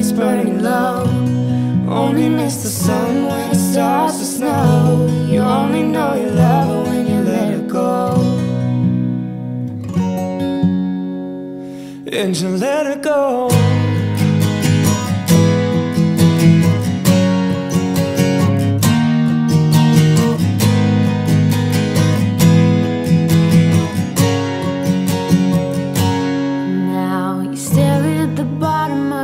it's burning low. Only miss the sun when it starts to snow. You only know you love her when you let her go. And you let her go.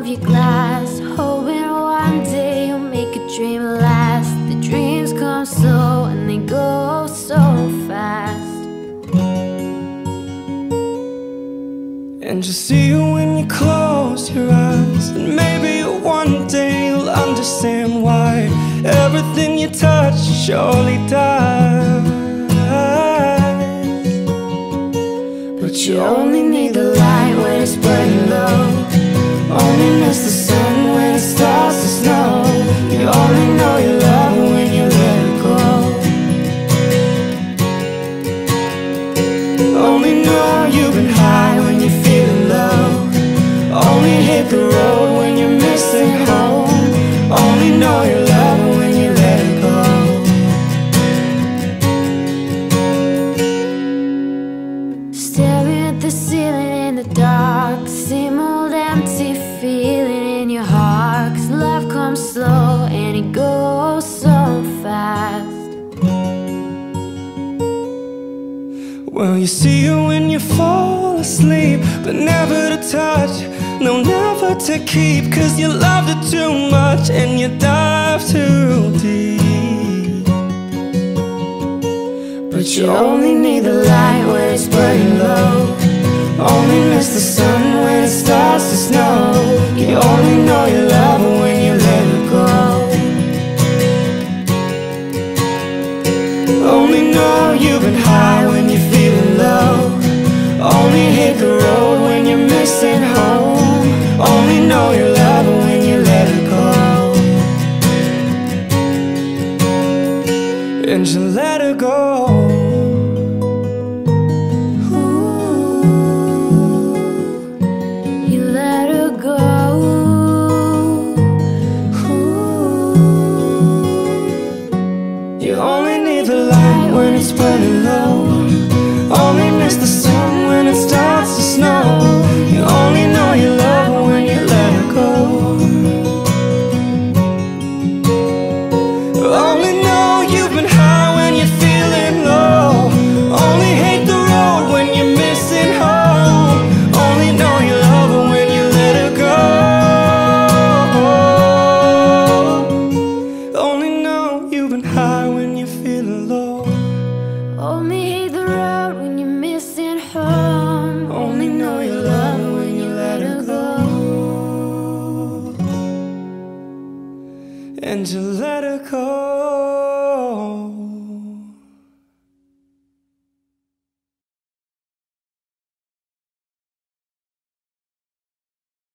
Of your glass, hoping one day you'll make a dream last. The dreams come slow and they go so fast. And you see it when you close your eyes And maybe one day you'll understand why Everything you touch surely dies But you only need the light when it's burning low. Only miss the sun when it starts to snow. You only know you love her when you let her go. Only know you've been high when you're feeling low. Only hit the road when you're missing home. Comes slow and it goes so fast. Well, you see it when you fall asleep But never to touch, no, never to keep Cause you loved it too much and you dive too deep. But you only need the light when it's burning low. Only miss the sun when it starts know you've been high when you're feeling low. Only hit the road when you're missing home. Only know you love her when you let her go. And you let her go it's burning low And you let her go